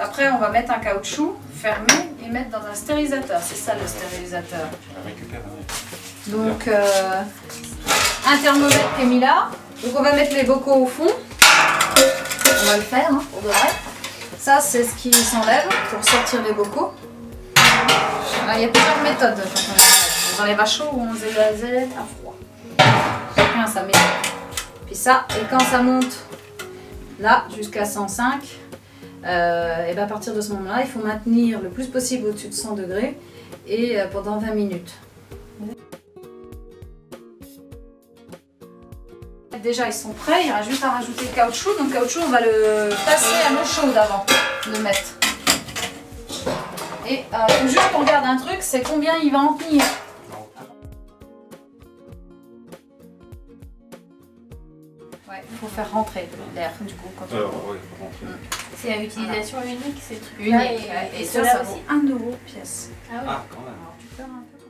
après, on va mettre un caoutchouc fermé et mettre dans un stérilisateur. C'est ça le stérilisateur. Donc, euh, un thermomètre qui est mis là. Donc, on va mettre les bocaux au fond. On va le faire hein, pour de vrai. Ça, c'est ce qui s'enlève pour sortir les bocaux. Alors, il y a plusieurs méthodes quand on les chaud ou on les enlève à froid. Chacun sa méthode. Puis ça, et quand ça monte là jusqu'à 105, euh, et ben à partir de ce moment-là, il faut maintenir le plus possible au-dessus de 100 degrés et euh, pendant 20 minutes. Déjà, ils sont prêts, il y aura juste à rajouter le caoutchouc. Donc, le caoutchouc, on va le passer à l'eau chaude avant de le mettre. Et faut juste qu'on regarde un truc, c'est combien il va en tenir. Ouais, il faut faire rentrer l'air du coup. C'est à utilisation unique ces trucs-là. Unique. Et, Et, et ça, ceux-là ça vaut aussi. 1 euro pièce. Ah oui. Ah, quand même. Alors, tu pleures un peu